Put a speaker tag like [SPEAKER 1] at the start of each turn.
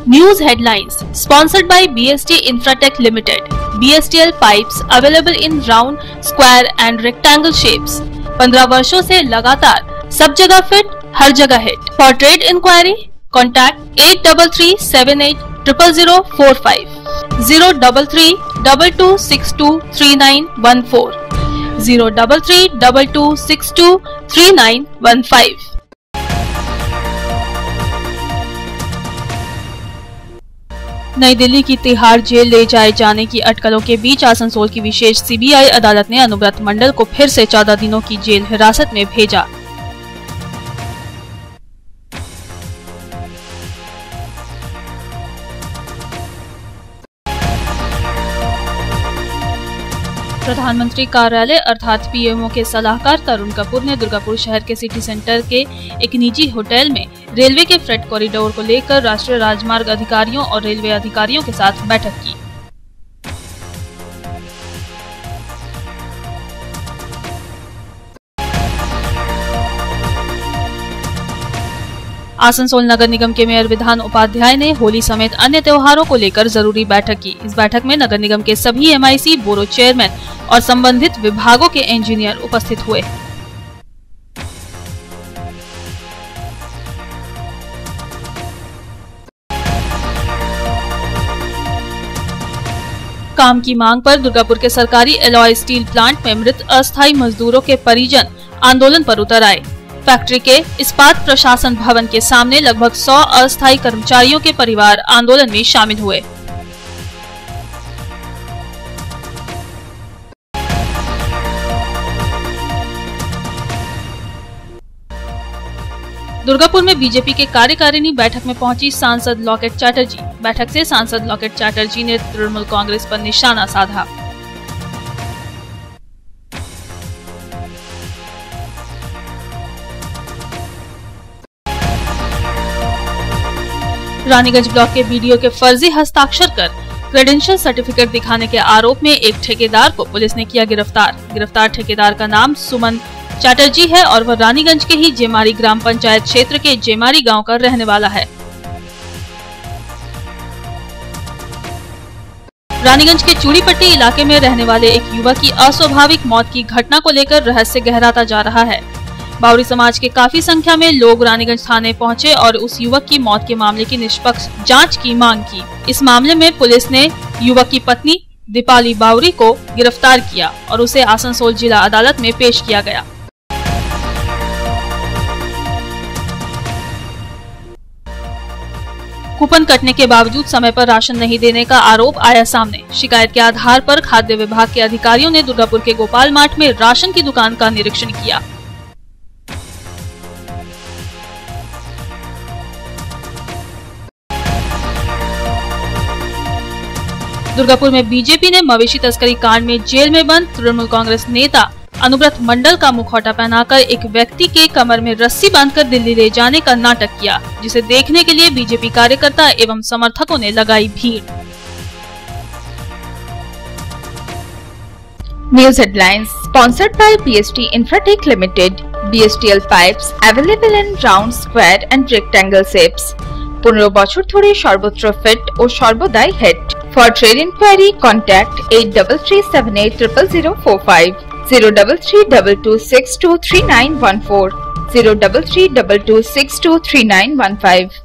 [SPEAKER 1] News headlines. Sponsored by BST Infratech Limited. BSTL pipes available in round, square and rectangle shapes. 15 वर्षों से लगातार सब जगह fit हर जगह hit for trade inquiry contact at double three seven eight triple zero four five zero double three double two six two three nine one four zero double three double two six two three nine one five Nai Delhi की Tihar jail ले जाए जाने की अटकलों के बीच आसनसोल की विशेष CBI अदालत ने अनुव्रत मंडल को फिर से चौदह दिनों की जेल हिरासत में भेजा। प्रधानमंत्री कार्यालय अर्थात पीएमओ के सलाहकार तरुण कपूर ने दुर्गापुर शहर के सिटी सेंटर के एक निजी होटल में रेलवे के फ्रेट कॉरिडोर को लेकर राष्ट्रीय राजमार्ग अधिकारियों और रेलवे अधिकारियों के साथ बैठक की। आसनसोल नगर निगम के मेयर विधान उपाध्याय ने होली समेत अन्य त्योहारों को लेकर ज़रूरी बैठक की। इस बैठक में नगर निगम के सभी एमआईसी बोरो चेयरमैन और संबंधित विभागों के इंजीनियर उपस्थित हुए। काम की मांग पर दुर्गापुर के सरकारी एलॉय स्टील प्लांट में मृत अस्थायी मजदूरों के परिजन आंदोलन पर उतर आए। फैक्ट्री के इस्पात प्रशासन भवन के सामने लगभग 100 अस्थायी कर्मचारियों के परिवार आंदोलन में शामिल हुए। दुर्गापुर में बीजेपी के कार्यकारिणी बैठक में पहुँची सांसद लॉकेट चैटर्जी। बैठक से सांसद लॉकेट चैटर्जी ने तृणमूल कांग्रेस पर निशाना साधा। रानीगंज ब्लॉक के बीडीओ के फर्जी हस्ताक्षर कर क्रेडेंशियल सर्टिफिकेट दिखाने के आरोप में एक ठेकेदार को पुलिस ने किया गिरफ़्तार। गिरफ़्तार ठेकेदार का नाम सुमन चैटर्जी है और वह रानीगंज के ही जेमारी ग्राम पंचायत क्षेत्र के जेमारी गाँव का रहने वाला है। रानीगंज के चूड़ीपट्टी इलाके में रहने वाले एक युवक की अस्वाभाविक मौत की घटना को लेकर रहस्य गहराता जा रहा है। बावरी समाज के काफ़ी संख्या में लोग रानीगंज थाने पहुँचे और उस युवक की मौत के मामले की निष्पक्ष जाँच की मांग की। इस मामले में पुलिस ने युवक की पत्नी दीपाली बावरी को गिरफ़्तार किया और उसे आसनसोल जिला अदालत में पेश किया गया। कूपन कटने के बावजूद समय पर राशन नहीं देने का आरोप आया सामने। शिकायत के आधार पर खाद्य विभाग के अधिकारियों ने दुर्गापुर के गोपाल मार्ट में राशन की दुकान का निरीक्षण किया। दुर्गापुर में बीजेपी ने मवेशी तस्करी कांड में जेल में बंद, तृणमूल कांग्रेस नेता अनुव्रत मंडल का मुखौटा पहनाकर एक व्यक्ति के कमर में रस्सी बांधकर दिल्ली ले जाने का नाटक किया जिसे देखने के लिए बीजेपी कार्यकर्ता एवं समर्थकों ने लगाई भीड़
[SPEAKER 2] News headlines sponsored by BST Infratech Limited. BSTL pipes available in round, square and rectangle shapes. পনেরো বছর ধরে সর্বত্র ফিট ও সর্বদাই head for trade enquiry contact eight double three seven eight triple zero four five 03322623914 03322623915